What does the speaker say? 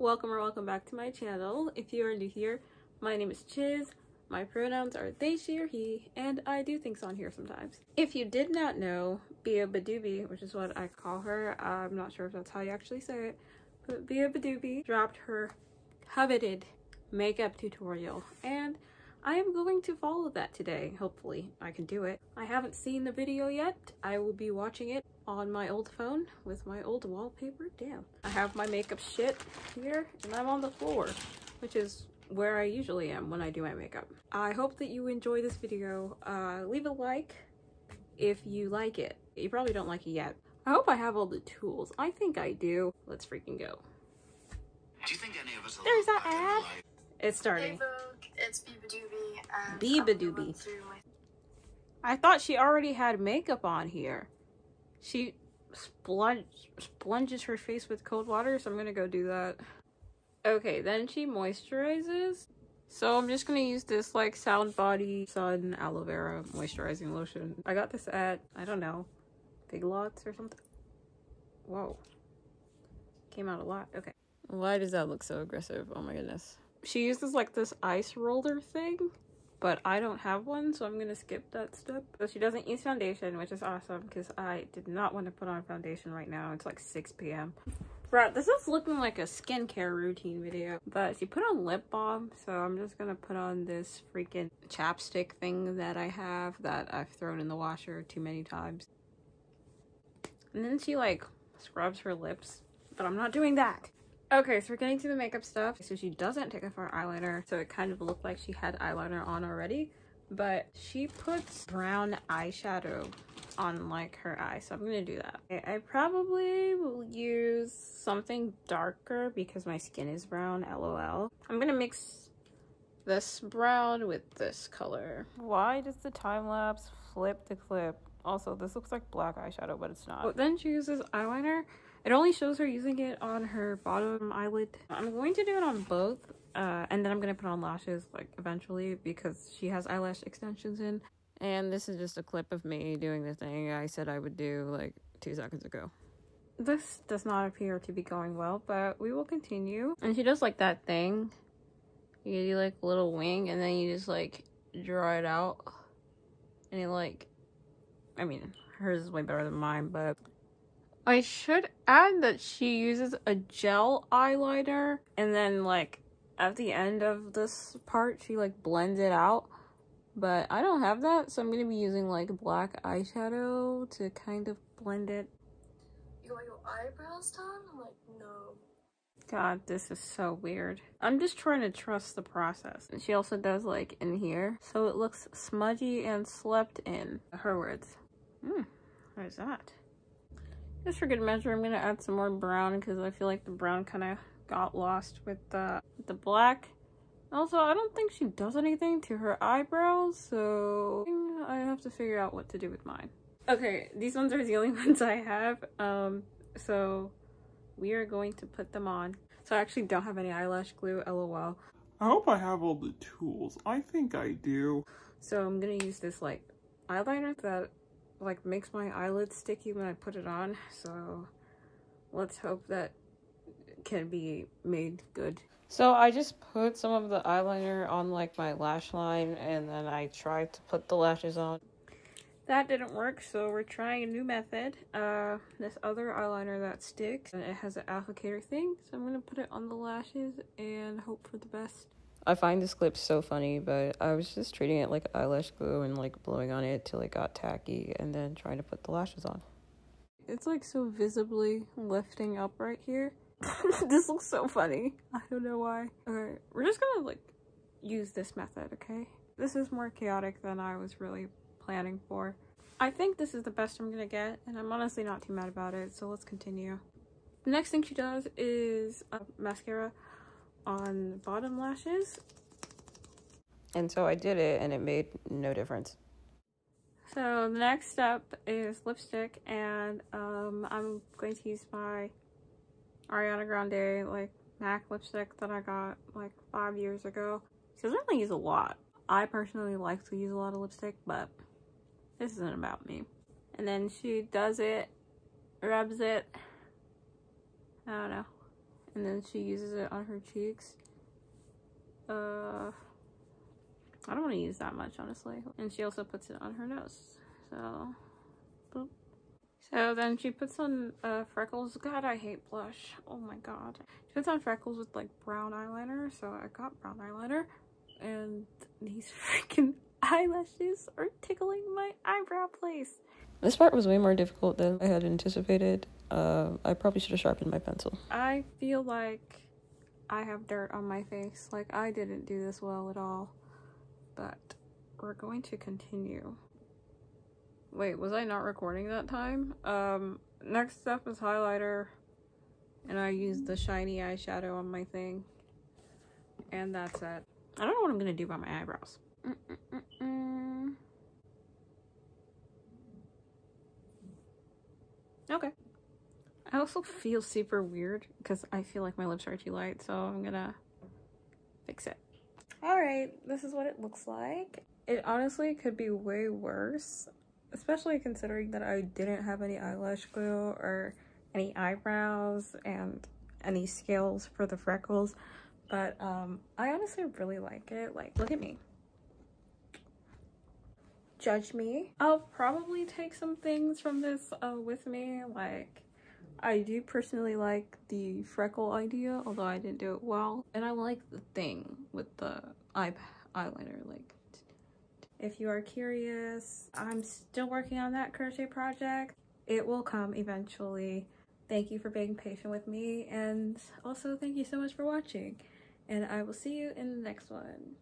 welcome or welcome back to my channel. If you are new here, my name is Chiz, my pronouns are they, she, or he, and I do things on here sometimes. If you did not know, Bia Badoobie, which is what I call her, I'm not sure if that's how you actually say it, but Bia Badoobie dropped her coveted makeup tutorial, and I am going to follow that today. Hopefully I can do it. I haven't seen the video yet. I will be watching it on my old phone with my old wallpaper. Damn. I have my makeup shit here and I'm on the floor, which is where I usually am when I do my makeup. I hope that you enjoy this video. Uh, leave a like if you like it. You probably don't like it yet. I hope I have all the tools. I think I do. Let's freaking go. Do you think any of us will There's that back ad. life? It's Hey starting. Vogue, it's beabadoobee. And Biba I'm Doobie. run through my- I thought she already had makeup on here. She splunge, splunges her face with cold water, so I'm gonna go do that. Okay, then she moisturizes. So I'm just gonna use this like Sound Body Sun Aloe Vera Moisturizing Lotion. I got this at, I don't know, Big Lots or something. Whoa. Came out a lot. Okay. Why does that look so aggressive? Oh my goodness. She uses like this ice roller thing but I don't have one, so I'm gonna skip that step. So she doesn't use foundation, which is awesome because I did not want to put on foundation right now. It's like 6 p.m. Bro, this is looking like a skincare routine video, but she put on lip balm, so I'm just gonna put on this freaking chapstick thing that I have that I've thrown in the washer too many times. And then she like scrubs her lips, but I'm not doing that. Okay, so we're getting to the makeup stuff. So she doesn't take off her eyeliner, so it kind of looked like she had eyeliner on already. But she puts brown eyeshadow on like her eye, so I'm gonna do that. Okay, I probably will use something darker because my skin is brown, lol. I'm gonna mix this brown with this color. Why does the time lapse flip the clip? Also, this looks like black eyeshadow, but it's not. But then she uses eyeliner. It only shows her using it on her bottom eyelid. I'm going to do it on both, uh, and then I'm going to put on lashes, like, eventually, because she has eyelash extensions in. And this is just a clip of me doing the thing I said I would do, like, two seconds ago. This does not appear to be going well, but we will continue. And she does, like, that thing. You do, like, a little wing, and then you just, like, draw it out. And it, like, I mean, hers is way better than mine, but I should add that she uses a gel eyeliner and then like at the end of this part she like blends it out. But I don't have that, so I'm gonna be using like black eyeshadow to kind of blend it. You got your eyebrows done? I'm like, no. God, this is so weird. I'm just trying to trust the process. And she also does like in here, so it looks smudgy and slept in. Her words. Hmm, what is that? Just for good measure, I'm gonna add some more brown because I feel like the brown kind of got lost with the, with the black. Also, I don't think she does anything to her eyebrows, so I have to figure out what to do with mine. Okay, these ones are the only ones I have, um, so we are going to put them on. So I actually don't have any eyelash glue, lol. I hope I have all the tools. I think I do. So I'm gonna use this like eyeliner that like makes my eyelids sticky when I put it on. So let's hope that can be made good. So I just put some of the eyeliner on like my lash line and then I tried to put the lashes on. That didn't work, so we're trying a new method. Uh, this other eyeliner that sticks, and it has an applicator thing, so I'm gonna put it on the lashes and hope for the best. I find this clip so funny, but I was just treating it like eyelash glue and like blowing on it till it got tacky and then trying to put the lashes on. It's like so visibly lifting up right here. this looks so funny. I don't know why. Okay, we're just gonna like use this method, okay? This is more chaotic than I was really planning for. I think this is the best I'm gonna get, and I'm honestly not too mad about it, so let's continue. The next thing she does is uh, mascara on bottom lashes. And so I did it, and it made no difference. So the next step is lipstick, and um, I'm going to use my Ariana Grande like MAC lipstick that I got like five years ago. She doesn't really use a lot. I personally like to use a lot of lipstick, but this isn't about me. And then she does it, rubs it, I don't know, And then she uses it on her cheeks. Uh, I don't want to use that much, honestly. And she also puts it on her nose. So, boop. So then she puts on uh, freckles. God, I hate blush. Oh my god. She puts on freckles with like brown eyeliner. So I got brown eyeliner. And these freaking eyelashes are tickling my eyebrow place. This part was way more difficult than I had anticipated. Uh, I probably should have sharpened my pencil. I feel like I have dirt on my face. Like I didn't do this well at all. But we're going to continue. Wait, was I not recording that time? Um, next step is highlighter. And I used the shiny eyeshadow on my thing. And that's it. I don't know what I'm gonna do about my eyebrows. Mm -mm -mm okay. I also feel super weird because I feel like my lips are too light, so I'm gonna fix it. Alright, this is what it looks like. It honestly could be way worse, especially considering that I didn't have any eyelash glue or any eyebrows and any scales for the freckles. But um, I honestly really like it. Like, look at me. Judge me. I'll probably take some things from this uh, with me. Like, I do personally like the freckle idea, although I didn't do it well. And I like the thing with the eye eyeliner. Like, if you are curious, I'm still working on that crochet project. It will come eventually. Thank you for being patient with me. And also, thank you so much for watching and I will see you in the next one.